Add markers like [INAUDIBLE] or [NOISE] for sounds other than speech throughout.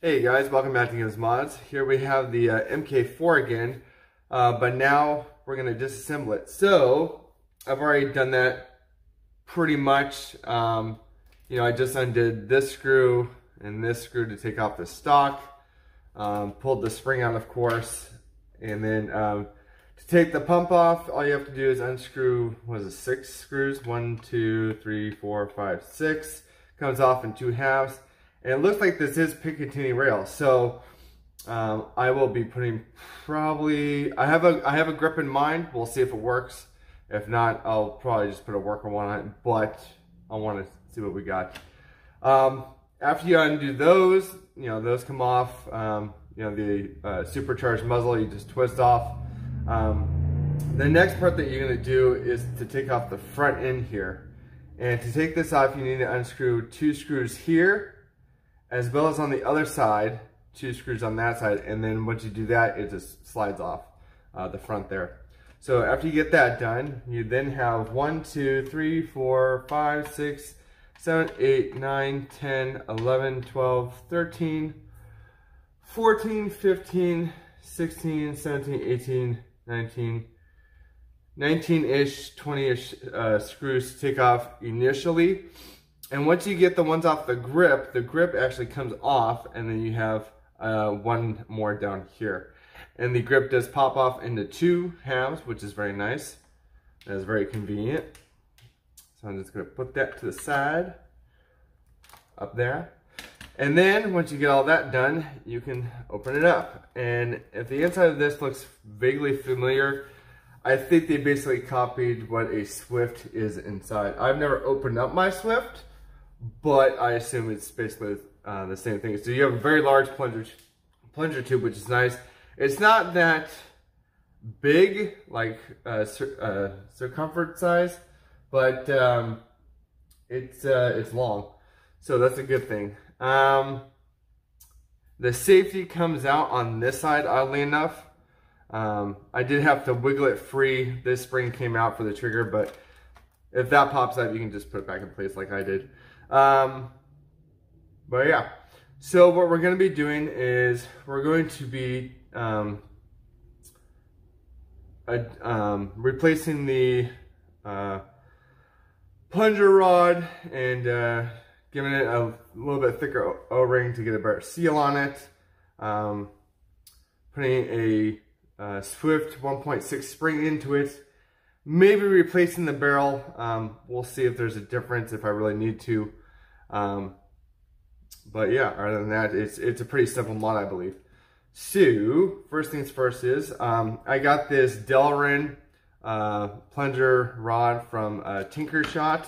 Hey guys, welcome back to Gims Mods. Here we have the uh, MK4 again, uh, but now we're going to disassemble it. So, I've already done that pretty much. Um, you know, I just undid this screw and this screw to take off the stock. Um, pulled the spring out, of course. And then um, to take the pump off, all you have to do is unscrew, what is it, six screws? One, two, three, four, five, six. Comes off in two halves. And it looks like this is Picatinny rail. So um, I will be putting probably, I have a I have a grip in mind. We'll see if it works. If not, I'll probably just put a worker one on it, but I want to see what we got. Um, after you undo those, you know, those come off, um, you know, the uh, supercharged muzzle, you just twist off. Um, the next part that you're gonna do is to take off the front end here. And to take this off, you need to unscrew two screws here as well as on the other side, two screws on that side, and then once you do that, it just slides off uh, the front there. So after you get that done, you then have one, two, three, four, five, six, seven, eight, nine, 10, 11, 12, 13, 14, 15, 16, 17, 18, 19, 19-ish, 20-ish uh, screws to take off initially. And once you get the ones off the grip, the grip actually comes off and then you have uh, one more down here. And the grip does pop off into two halves, which is very nice. That is very convenient. So I'm just gonna put that to the side, up there. And then once you get all that done, you can open it up. And if the inside of this looks vaguely familiar, I think they basically copied what a Swift is inside. I've never opened up my Swift, but I assume it's basically uh, the same thing. So you have a very large plunger, plunger tube, which is nice. It's not that big, like uh, uh, circumference size, but um, it's uh, it's long, so that's a good thing. Um, the safety comes out on this side, oddly enough. Um, I did have to wiggle it free. This spring came out for the trigger, but if that pops up, you can just put it back in place like I did. Um, but yeah, so what we're going to be doing is we're going to be um, a, um, replacing the uh, plunger rod and uh, giving it a little bit thicker O-ring to get a better seal on it. Um, putting a uh, Swift 1.6 spring into it maybe replacing the barrel. Um, we'll see if there's a difference if I really need to. Um, but yeah, other than that, it's it's a pretty simple mod, I believe. So, first things first is, um, I got this Delrin uh, plunger rod from uh, Tinker Shot,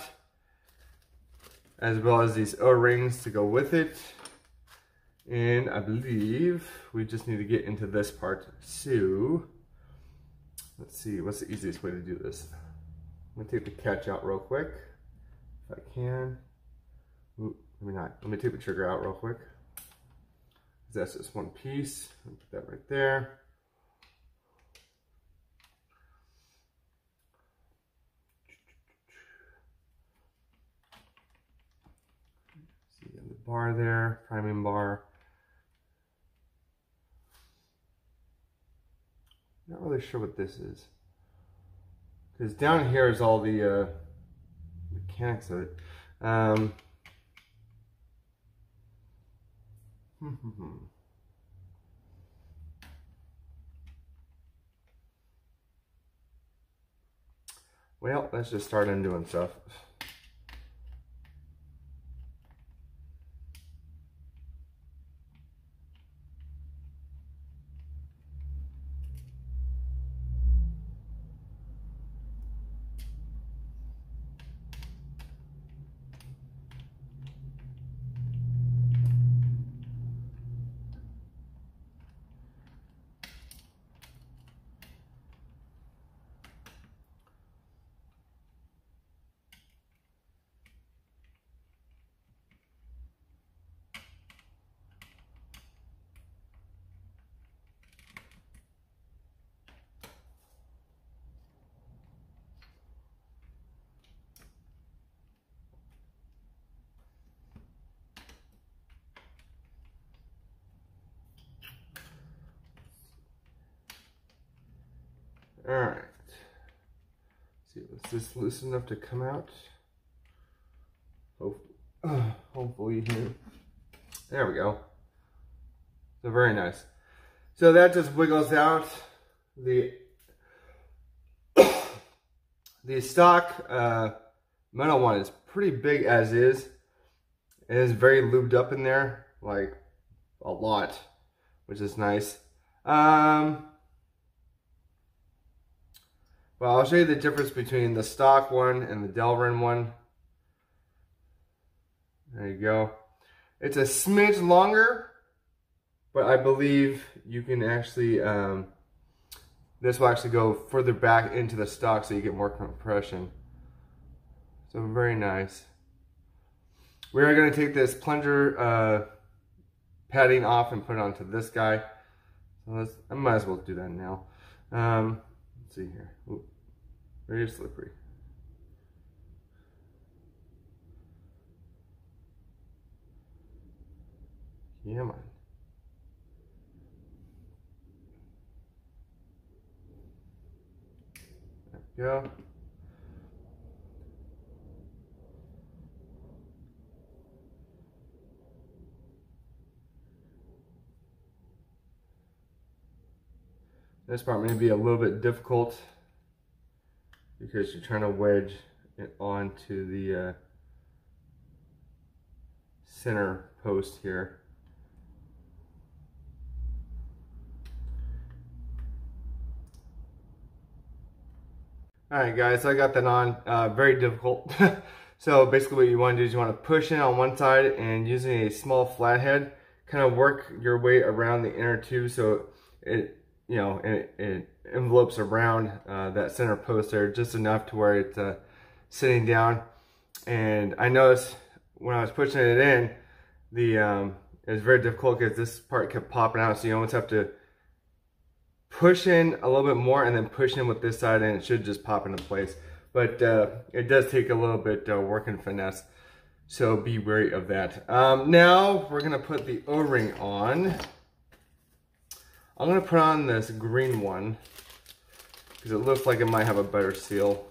as well as these O-rings to go with it. And I believe we just need to get into this part. So, Let's see, what's the easiest way to do this? I'm gonna take the catch out real quick, if I can. Ooh, let me not, let me take the trigger out real quick. That's just one piece, put that right there. See the bar there, priming bar. Not really sure what this is. Because down here is all the uh, mechanics of it. Um, well, let's just start undoing stuff. All right. Let's see, is this loose enough to come out? [SIGHS] Hopefully, here. There we go. So very nice. So that just wiggles out the [COUGHS] the stock uh, metal one is pretty big as is. It is very lubed up in there, like a lot, which is nice. Um, well, I'll show you the difference between the stock one and the Delrin one. There you go. It's a smidge longer, but I believe you can actually, um, this will actually go further back into the stock so you get more compression. So very nice. We are going to take this plunger uh, padding off and put it onto this guy. So I might as well do that now. Um, let's see here. Ooh, very slippery. Yeah, man. There we go. This part may be a little bit difficult because you're trying to wedge it onto the uh, center post here. Alright guys, so I got that on. Uh, very difficult. [LAUGHS] so basically what you want to do is you want to push in on one side and using a small flathead, kind of work your way around the inner tube so it you know, it, it envelopes around uh, that center post there just enough to where it's uh, sitting down. And I noticed when I was pushing it in, the um, it was very difficult because this part kept popping out. So you almost have to push in a little bit more and then push in with this side and it should just pop into place. But uh, it does take a little bit uh, work and finesse. So be wary of that. Um, now we're gonna put the O-ring on. I'm gonna put on this green one because it looks like it might have a better seal.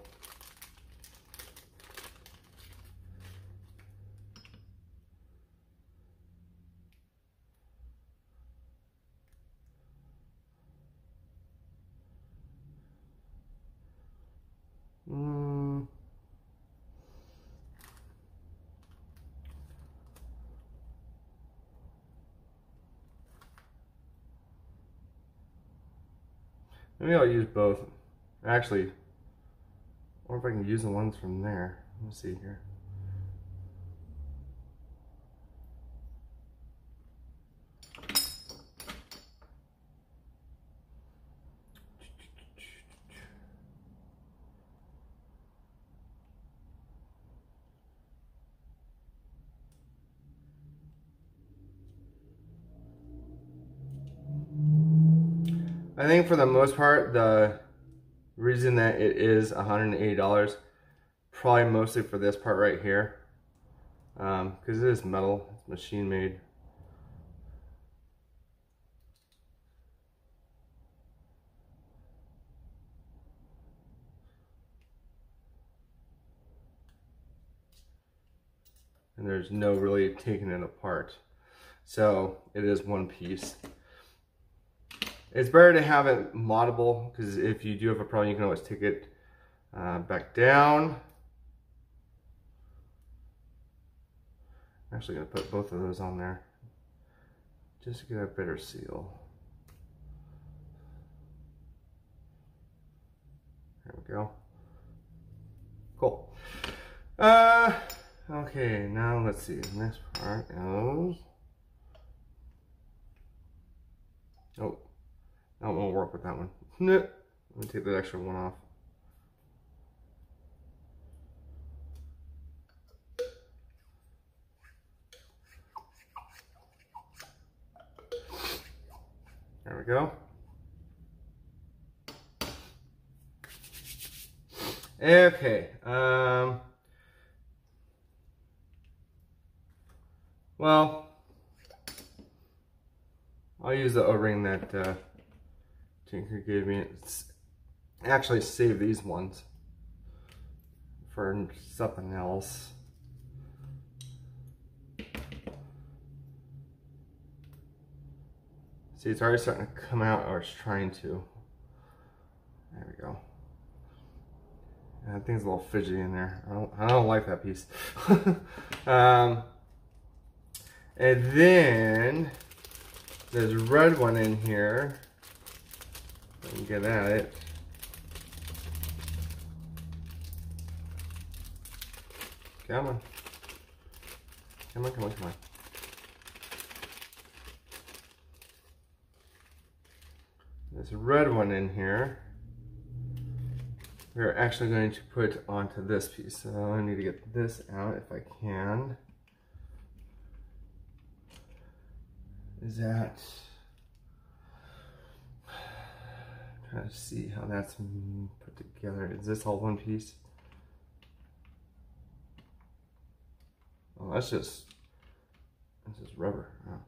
Maybe I'll use both. Actually, or if I can use the ones from there. Let me see here. For the most part, the reason that it is $180, probably mostly for this part right here. Because um, it is metal, it's machine made. And there's no really taking it apart. So it is one piece. It's better to have it moddable because if you do have a problem, you can always take it uh, back down. I'm actually going to put both of those on there just to get a better seal. There we go. Cool. Uh, okay, now let's see. The next part is... Oh, that won't work with that one. Nope. Let me take that extra one off. There we go. Okay. Um, well, I'll use the O-ring that uh, Tinker gave me. It's, actually save these ones for something else. See, it's already starting to come out, or it's trying to. There we go. That thing's a little fidgety in there. I don't, I don't like that piece. [LAUGHS] um, and then there's red one in here. Me get at it. Come on. Come on, come on, come on. A red one in here. We're actually going to put onto this piece. So I need to get this out if I can. Is that, trying to see how that's put together. Is this all one piece? Oh, that's just, this is rubber. Oh.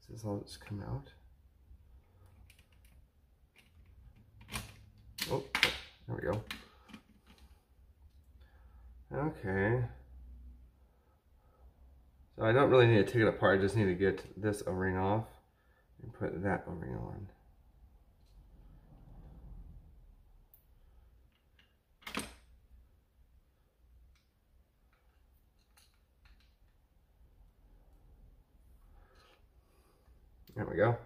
Does this all just come out? Oh, there we go. Okay. So I don't really need to take it apart, I just need to get this O-ring off and put that O-ring on. There we go.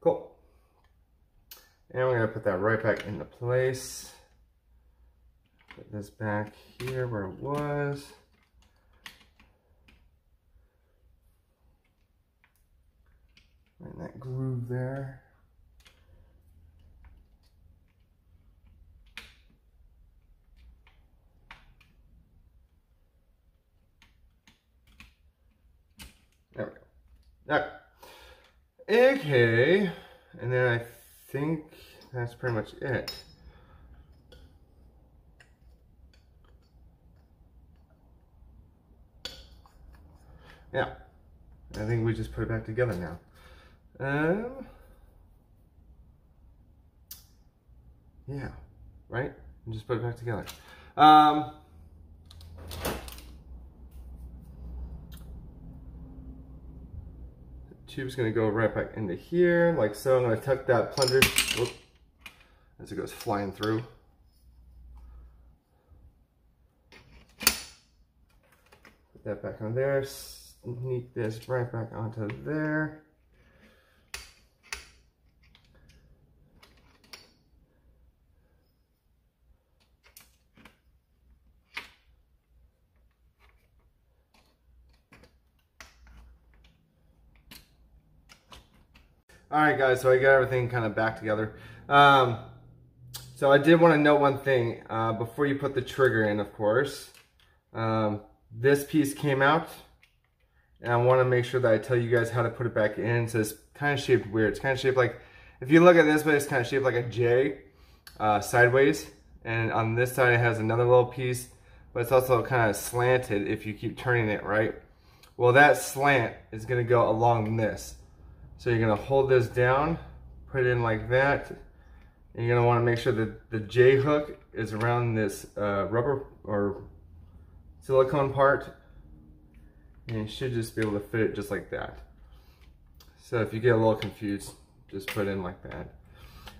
Cool. And we're to put that right back into place. Put this back here where it was. Right in that groove there. There we go. Okay. Okay, and then I think that's pretty much it. Yeah, I think we just put it back together now. Um, yeah, right? And just put it back together. Um, tube's gonna go right back into here, like so. I'm gonna tuck that plunger whoop, as it goes flying through. Put that back on there, sneak this right back onto there. All right, guys, so I got everything kind of back together. Um, so I did want to note one thing uh, before you put the trigger in, of course. Um, this piece came out, and I want to make sure that I tell you guys how to put it back in. So it's kind of shaped weird. It's kind of shaped like, if you look at this way, it's kind of shaped like a J uh, sideways. And on this side, it has another little piece, but it's also kind of slanted if you keep turning it, right? Well, that slant is going to go along this. So you're gonna hold this down, put it in like that, and you're gonna wanna make sure that the J hook is around this uh, rubber or silicone part. And you should just be able to fit it just like that. So if you get a little confused, just put in like that.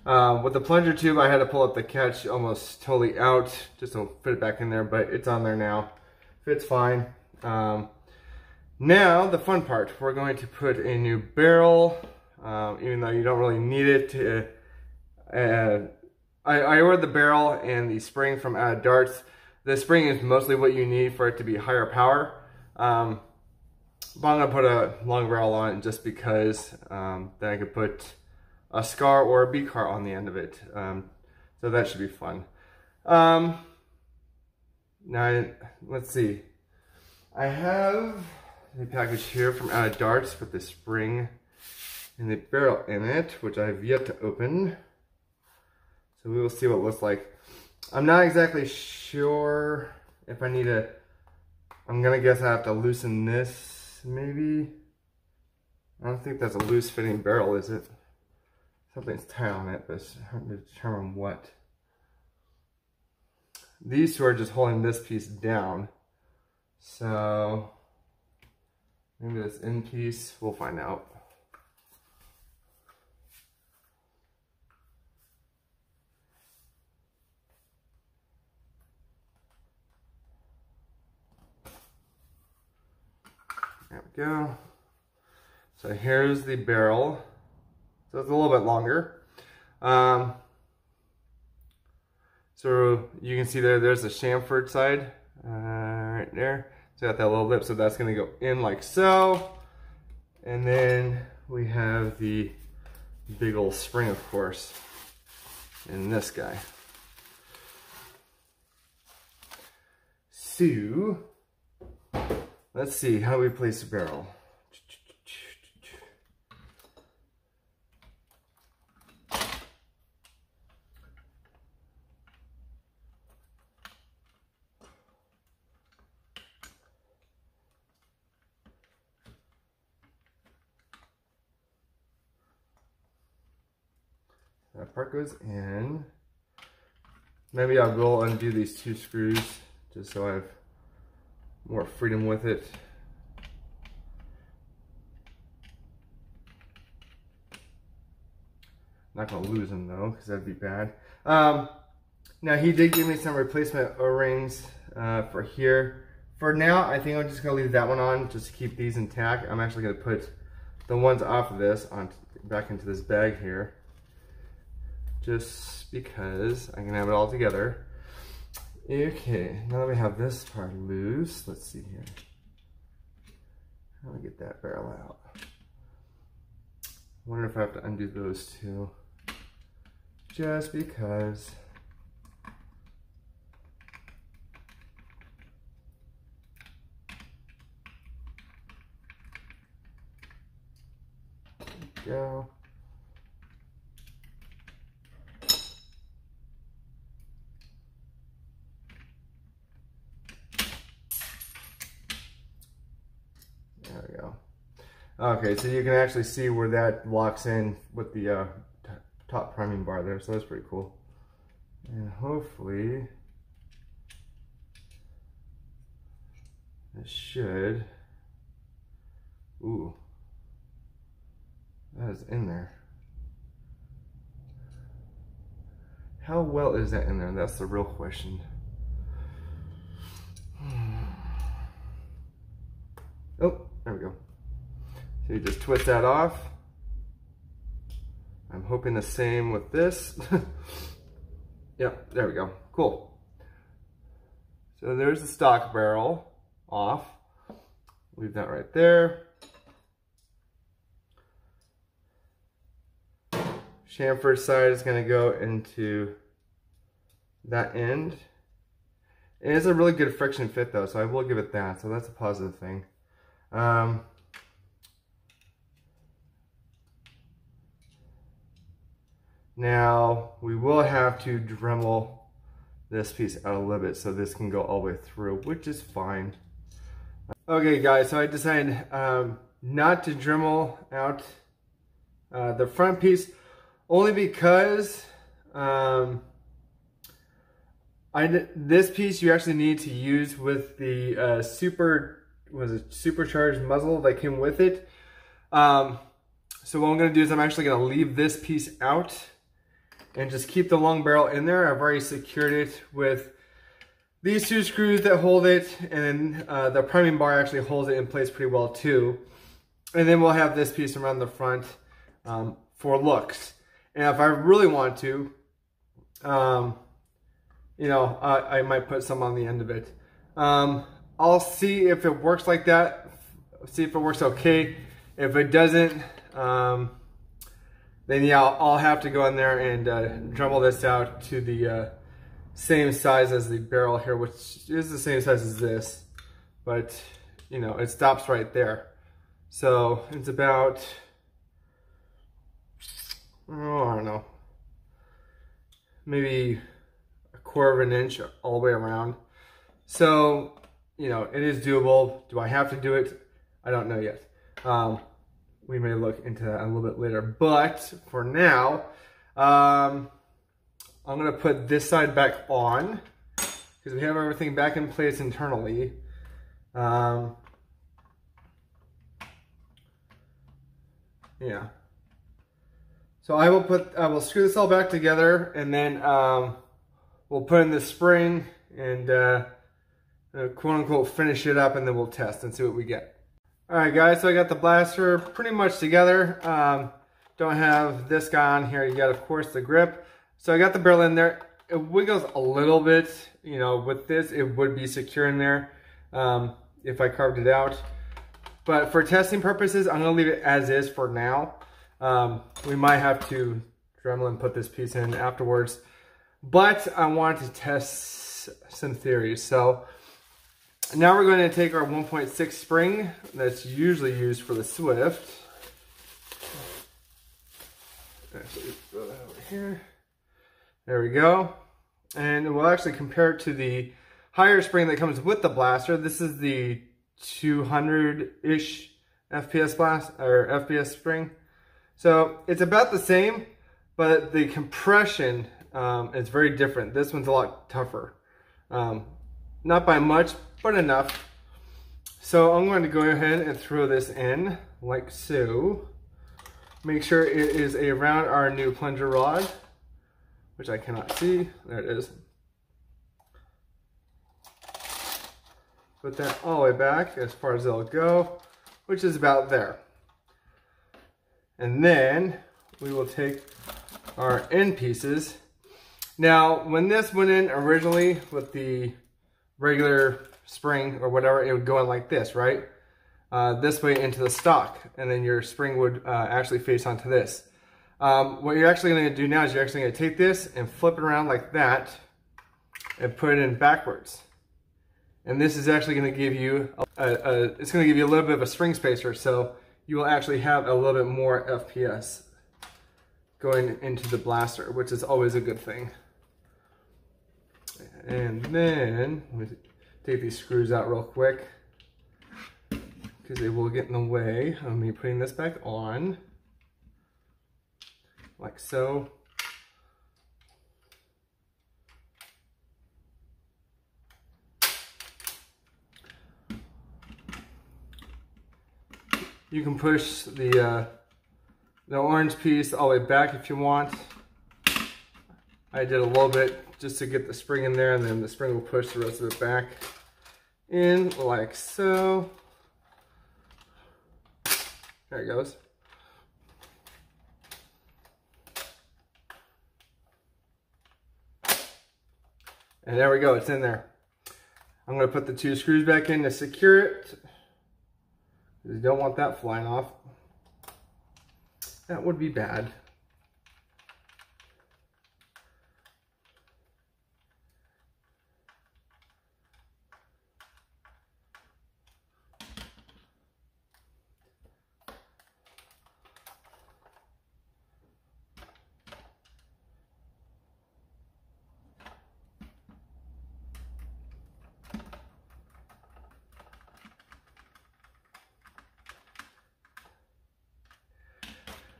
Um, with the plunger tube, I had to pull up the catch almost totally out just to fit it back in there, but it's on there now. Fits fine. Um, now, the fun part, we're going to put a new barrel, um, even though you don't really need it. To, uh, I, I, ordered the barrel and the spring from uh, Darts. The spring is mostly what you need for it to be higher power. Um, but I'm gonna put a long barrel on it just because um, then I could put a SCAR or a B-car on the end of it. Um, so that should be fun. Um, now, let's see. I have a package here from out of darts with the spring and the barrel in it, which I've yet to open. So we will see what it looks like. I'm not exactly sure if I need to, I'm gonna guess I have to loosen this maybe. I don't think that's a loose fitting barrel, is it? Something's tight on it, but it's hard to determine what. These two are just holding this piece down. So maybe this end piece, we'll find out. There we go. So here's the barrel. So it's a little bit longer. Um, so you can see there, there's the chamfered side uh, right there. So got that little lip, so that's gonna go in like so. And then we have the big old spring, of course, in this guy. So, let's see, how do we place the barrel? That part goes in. Maybe I'll go undo these two screws just so I have more freedom with it. Not gonna lose them though, because that'd be bad. Um, now he did give me some replacement O-rings uh, for here. For now, I think I'm just gonna leave that one on just to keep these intact. I'm actually gonna put the ones off of this on back into this bag here just because I can have it all together. Okay, now that we have this part loose, let's see here. How do I get that barrel out? I wonder if I have to undo those two. Just because. go. Okay, so you can actually see where that locks in with the uh, top priming bar there, so that's pretty cool. And hopefully, this should, ooh, that is in there. How well is that in there? That's the real question. [SIGHS] Oh, there we go. So you just twist that off. I'm hoping the same with this. [LAUGHS] yep, there we go. Cool. So there's the stock barrel off. Leave that right there. Chamfer side is going to go into that end. It is a really good friction fit though, so I will give it that. So that's a positive thing. Um, Now, we will have to Dremel this piece out a little bit so this can go all the way through, which is fine. Okay guys, so I decided um, not to Dremel out uh, the front piece only because um, I, this piece you actually need to use with the uh, super, was it supercharged muzzle that came with it. Um, so what I'm gonna do is I'm actually gonna leave this piece out and just keep the long barrel in there. I've already secured it with these two screws that hold it and then uh, the priming bar actually holds it in place pretty well too. And then we'll have this piece around the front um, for looks. And if I really want to, um, you know, I, I, might put some on the end of it. Um, I'll see if it works like that, see if it works okay. If it doesn't, um, then yeah, I'll, I'll, have to go in there and uh, Dremel this out to the uh, same size as the barrel here, which is the same size as this, but you know, it stops right there. So it's about, oh, I don't know, maybe a quarter of an inch all the way around. So, you know, it is doable. Do I have to do it? I don't know yet. Um, we may look into that a little bit later. But for now, um, I'm gonna put this side back on because we have everything back in place internally. Um, yeah. So I will put, I will screw this all back together and then um, we'll put in the spring and uh, uh, quote unquote finish it up and then we'll test and see what we get. All right guys, so I got the blaster pretty much together. Um, don't have this guy on here. You got of course the grip. So I got the barrel in there. It wiggles a little bit, you know, with this it would be secure in there um, if I carved it out. But for testing purposes, I'm gonna leave it as is for now. Um, we might have to Dremel and put this piece in afterwards. But I wanted to test some theories. So now we're going to take our 1.6 spring that's usually used for the Swift. Actually, here. There we go. And we'll actually compare it to the higher spring that comes with the blaster. This is the 200-ish FPS blast or FPS spring. So it's about the same, but the compression um, is very different. This one's a lot tougher. Um, not by much, but enough. So I'm going to go ahead and throw this in like so. Make sure it is around our new plunger rod, which I cannot see. There it is. Put that all the way back as far as it'll go, which is about there. And then we will take our end pieces. Now, when this went in originally with the regular spring or whatever, it would go in like this, right? Uh, this way into the stock, and then your spring would uh, actually face onto this. Um, what you're actually going to do now is you're actually going to take this and flip it around like that and put it in backwards. And this is actually going to give you a, a, it's going to give you a little bit of a spring spacer. So you will actually have a little bit more FPS going into the blaster, which is always a good thing. And then, let me take these screws out real quick because they will get in the way of me putting this back on, like so. You can push the, uh, the orange piece all the way back if you want. I did a little bit just to get the spring in there and then the spring will push the rest of it back in like so. There it goes. And there we go, it's in there. I'm gonna put the two screws back in to secure it. You don't want that flying off. That would be bad.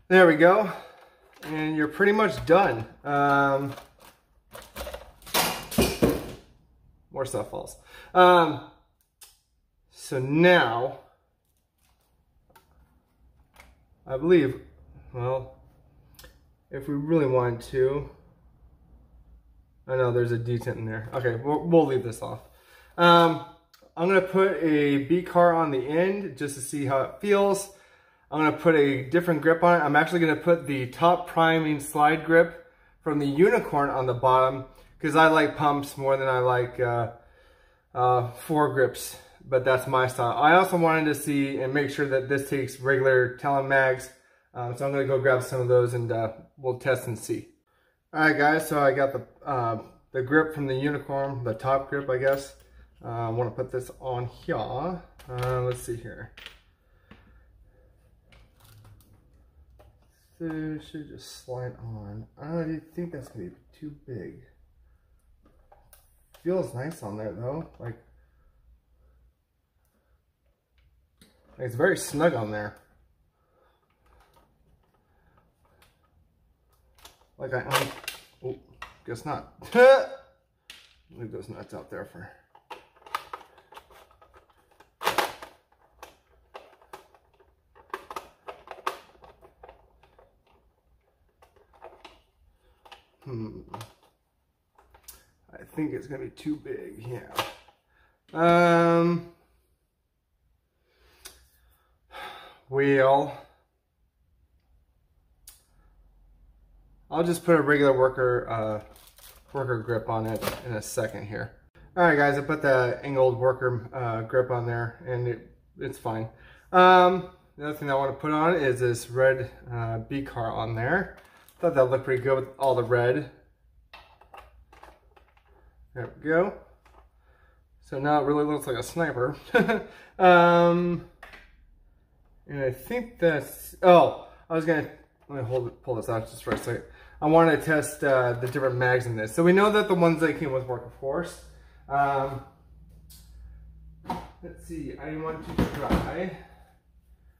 There we go. And you're pretty much done. Um, more stuff falls. Um, so now, I believe, well, if we really want to, I know there's a detent in there. Okay, we'll, we'll leave this off. Um, I'm gonna put a B car on the end just to see how it feels. I'm gonna put a different grip on it. I'm actually gonna put the top priming slide grip from the Unicorn on the bottom because I like pumps more than I like uh, uh, foregrips, but that's my style. I also wanted to see and make sure that this takes regular Talon mags, um, so I'm gonna go grab some of those and uh, we'll test and see. All right guys, so I got the, uh, the grip from the Unicorn, the top grip I guess. Uh, I wanna put this on here. Uh, let's see here. should just slide on. I don't think that's going to be too big. Feels nice on there though. Like, like it's very snug on there. Like I, um, oh, guess not. [LAUGHS] Leave those nuts out there for think it's gonna be too big, yeah. Um, wheel. I'll just put a regular worker uh, worker grip on it in a second here. All right, guys, I put the angled worker uh, grip on there, and it, it's fine. Um, the other thing I want to put on is this red uh, B-car on there. Thought that looked pretty good with all the red. There we go. So now it really looks like a sniper. [LAUGHS] um, and I think that's, oh, I was gonna, let me hold pull this out just for a second. I wanted to test uh, the different mags in this. So we know that the ones that came with work, of course. Um, let's see, I want to try,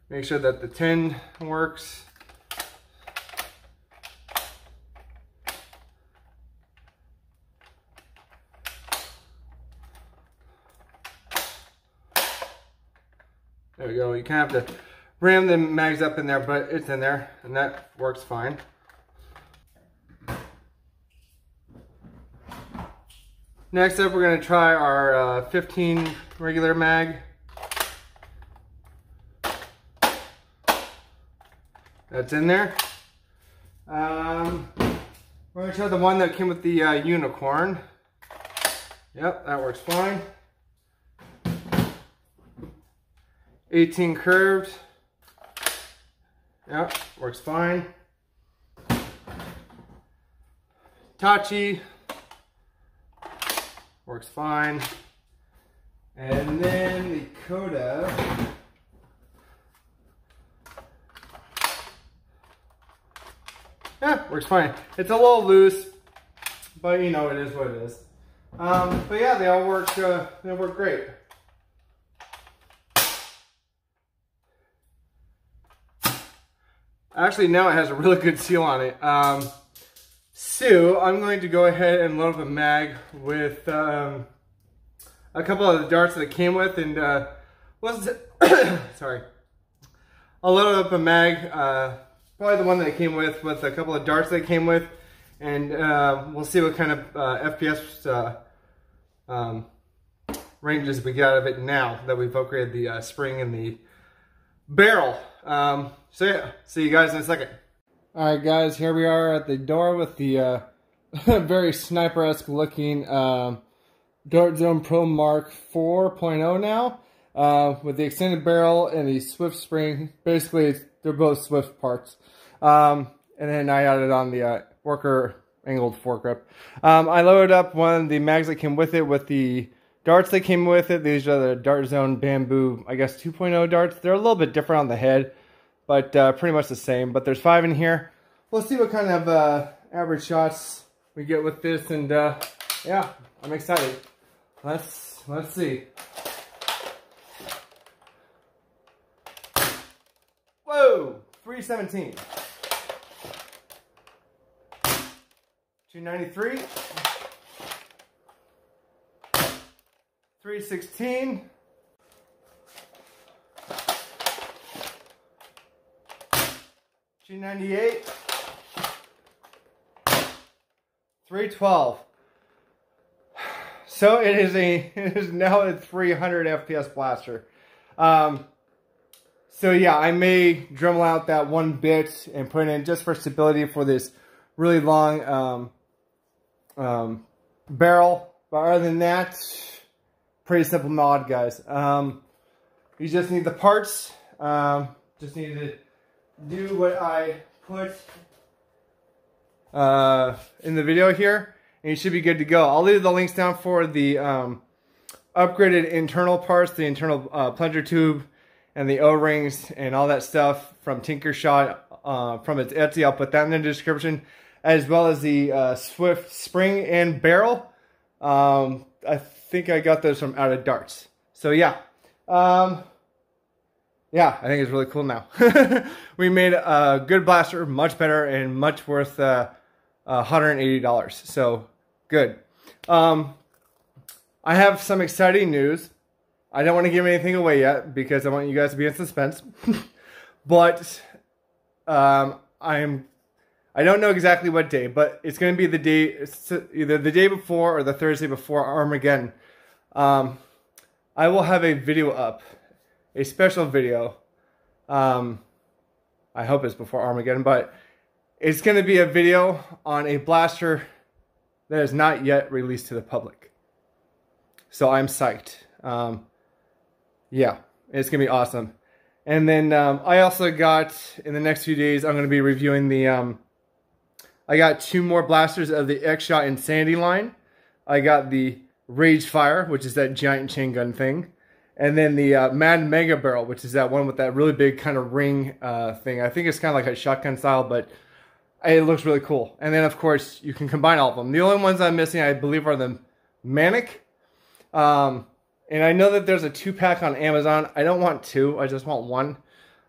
make sure that the 10 works. We go. You kind of have to ram the mags up in there, but it's in there, and that works fine. Next up, we're going to try our uh, 15 regular mag. That's in there. Um, we're to try the one that came with the uh, unicorn. Yep, that works fine. 18 curved. Yeah, works fine. Tachi works fine. And then the Coda. Yeah, works fine. It's a little loose, but you know, it is what it is. Um, but yeah, they all work, uh, they work great. Actually, now it has a really good seal on it. Um, so I'm going to go ahead and load up a mag with um, a couple of the darts that it came with and uh, it? [COUGHS] sorry. I'll load up a mag, uh, probably the one that it came with, with a couple of darts that it came with and uh, we'll see what kind of uh, FPS uh, um, ranges we get out of it now that we've upgraded the uh, spring and the barrel. Um, so yeah, see you guys in a second. All right, guys, here we are at the door with the uh, [LAUGHS] very sniper-esque looking um, Dart Zone Pro Mark 4.0 now, uh, with the extended barrel and the Swift spring. Basically, they're both Swift parts. Um, and then I added on the uh, worker angled foregrip. Um, I loaded up one of the mags that came with it with the darts that came with it. These are the Dart Zone Bamboo, I guess 2.0 darts. They're a little bit different on the head, but uh, pretty much the same. But there's five in here. Let's see what kind of uh, average shots we get with this, and uh, yeah, I'm excited. Let's let's see. Whoa, 317. 293. 316. 298. 312. So it is a [LAUGHS] it is now a 300 FPS blaster. Um, so yeah, I may Dremel out that one bit and put it in just for stability for this really long um, um, barrel. But other than that, pretty simple mod, guys. Um, you just need the parts. Um, just need to do what I put uh, in the video here, and you should be good to go. I'll leave the links down for the um, upgraded internal parts, the internal uh, plunger tube, and the O-rings, and all that stuff from Tinkershot uh, from its Etsy. I'll put that in the description, as well as the uh, Swift spring and barrel. Um, I think I got those from Out of Darts. So yeah. Um, yeah, I think it's really cool now. [LAUGHS] we made a good blaster, much better and much worth uh, uh, $180. So good. Um, I have some exciting news. I don't want to give anything away yet because I want you guys to be in suspense. [LAUGHS] but um, I'm I don't know exactly what day, but it's going to be the day either the day before or the Thursday before Armageddon. Um, I will have a video up, a special video. Um, I hope it's before Armageddon, but it's going to be a video on a blaster that is not yet released to the public. So I'm psyched. Um, yeah, it's going to be awesome. And then um, I also got, in the next few days, I'm going to be reviewing the, um, I got two more blasters of the X-Shot Insanity line. I got the Rage Fire, which is that giant chain gun thing. And then the uh, Mad Mega Barrel, which is that one with that really big kind of ring uh, thing. I think it's kind of like a shotgun style, but it looks really cool. And then, of course, you can combine all of them. The only ones I'm missing, I believe, are the Manic. Um, and I know that there's a two-pack on Amazon. I don't want two. I just want one.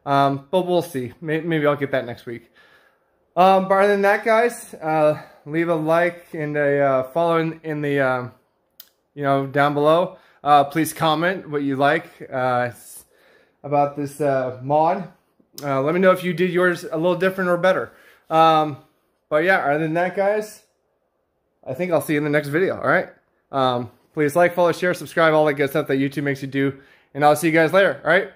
Um, but we'll see. Maybe I'll get that next week. Um, but other than that, guys, uh, leave a like and a uh, follow in, in the, uh, you know, down below. Uh, please comment what you like uh, about this uh, mod. let me know if you did yours a little different or better. Um, but yeah, other than that, guys, I think I'll see you in the next video, all right? Um, please like, follow, share, subscribe, all that good stuff that YouTube makes you do. And I'll see you guys later, all right?